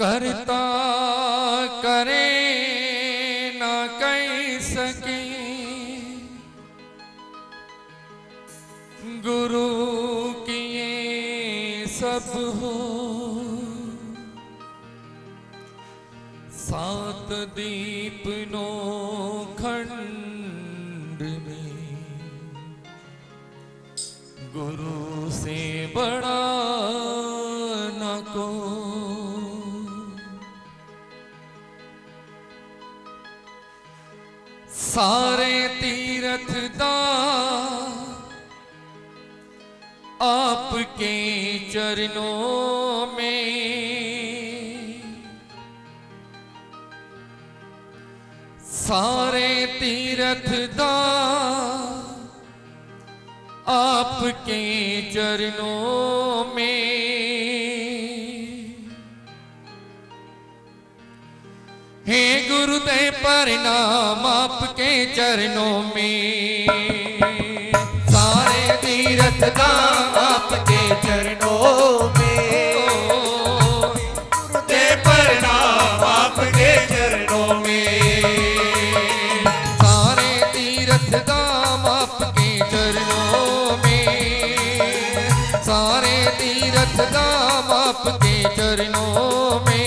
करता करे ना कह सके। गुरु किए सब हो। सात दीप नो खंड में गुरु से बड़ा सारे तीरथ दा आपके चरणों में। सारे तीरथ दा आपके चरणों में। गुरुदेव प्रणाम आपके चरणों में। सारे तीर्थ धाम आपके चरणों सारे तीरथ धाम आपके चरणों में।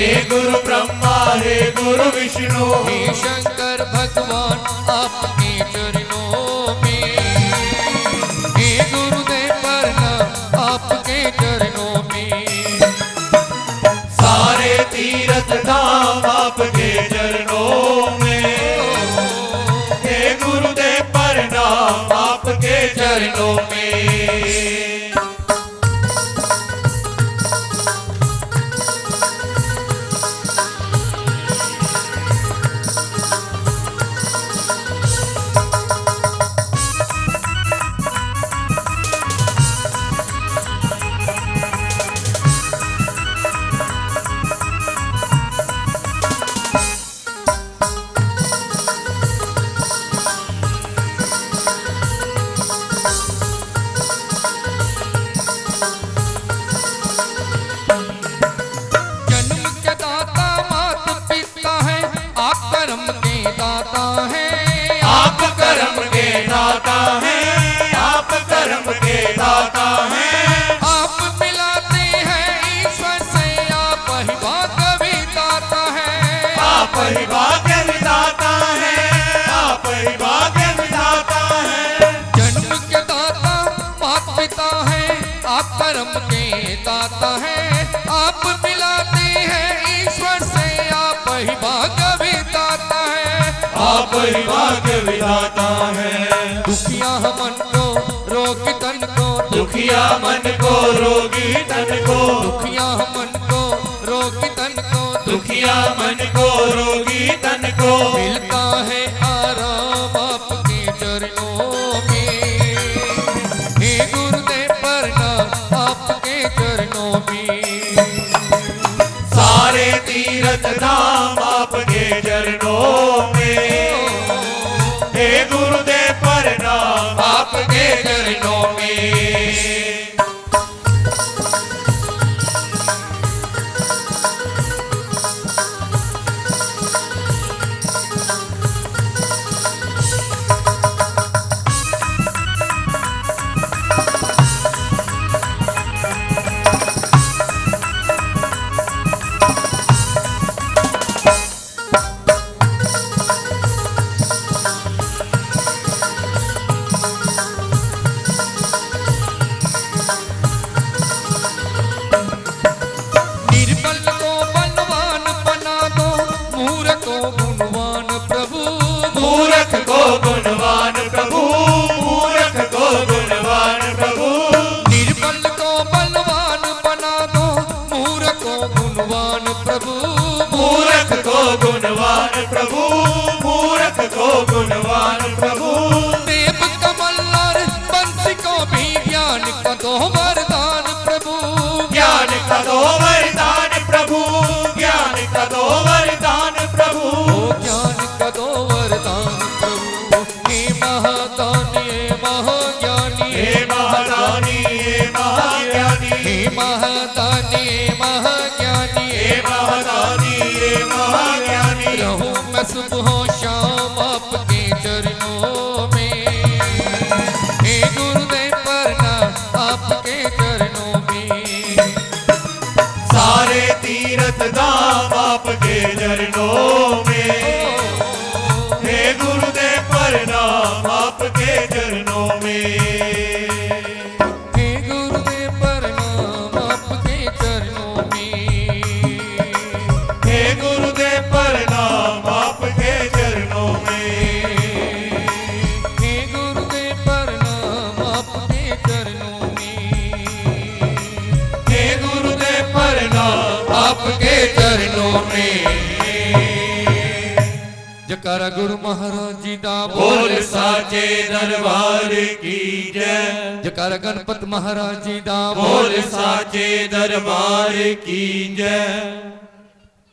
हे गुरु ब्रह्मा हे गुरु विष्णु। हे शंकर भगवान आपके है। आप कर्म के दाता हैं। आप कर्म के दाता हैं। आप मिलाते हैं ईश्वर से आप ही है। आप ही है। आप ही है। जन्म के दाता मात पिता है। आप कर्म के दाता है। आप ही भाग्य विधाता है। दुखिया मन को रोगी तन को। दुखिया मन को रोगी तन को। दुखिया मन को रोगी तन को। दुखिया मन को रोगी तन को। मिलता गुणवान प्रभु। मूर्ख को गुणवान प्रभु मूर्ख को गुणवान प्रभु। निर्बल को बलवान बना दो मूर्ख को गुणवान प्रभु। मूर्ख को गुणवान प्रभु मूर्ख को गुणवान प्रभु। देव कमल और बंसी को भी ज्ञान का दो वरदान प्रभु। ज्ञान का दो महादानी महाज्ञानी। हे महारानी हे महाज्ञानी। रहूँ मैं सुबह शाम। जकारा गुरु महाराज जी दा बोल साचे दरबार की जय। जकर गणपत महाराज जी दा बोल साचे दरबार की जय।